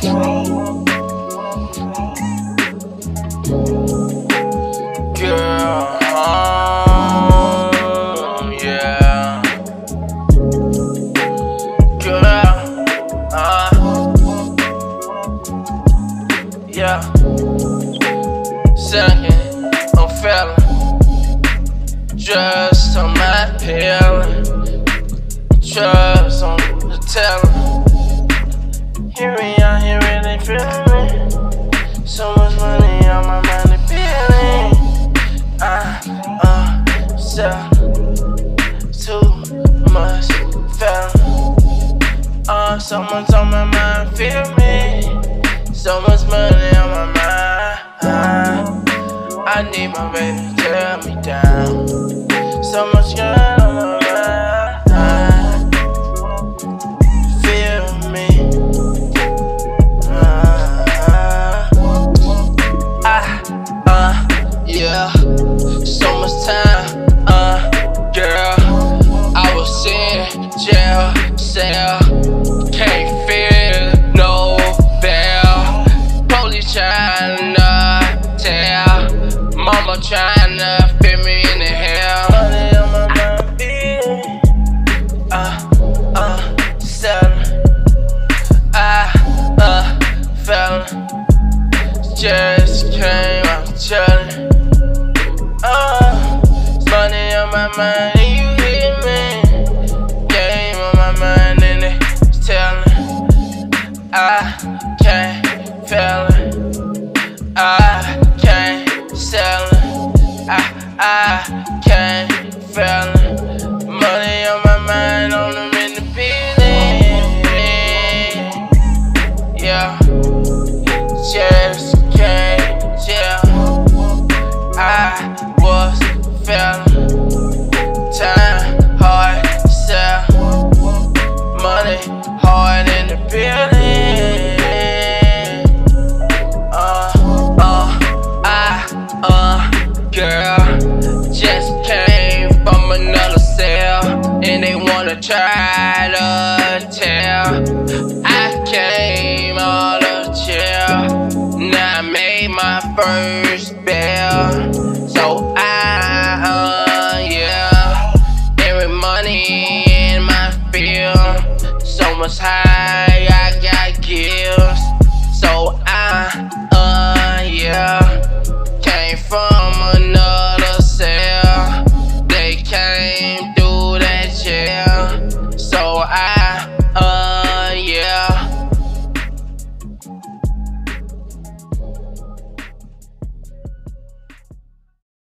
Yeah, yeah. Girl, yeah. Second, I'm feeling. Just on my healing. Just on the telling. Here feeling. So much money on my money feeling. I, uh, sell too much felon. Uh, so much on my mind, feel me. So much money on my mind. I need my baby to tell me down. So much girl cell. Can't feel no bell. Police tryna tell. Mama tryna fit me in the hell. Money on my mind, yeah. Uh, uh, selling. I, uh, felon. Just came out chillin'. Uh, money on my mind, I can't sell it. I, I can't it. Money on my mind, on them in the feeling. Yeah, just can't tell. I was feeling time hard sell. Money hard in the building. Try to tell. I came all of chill. Now I made my first bail, so I, uh, yeah, every money in my field, so much high, I got gifts,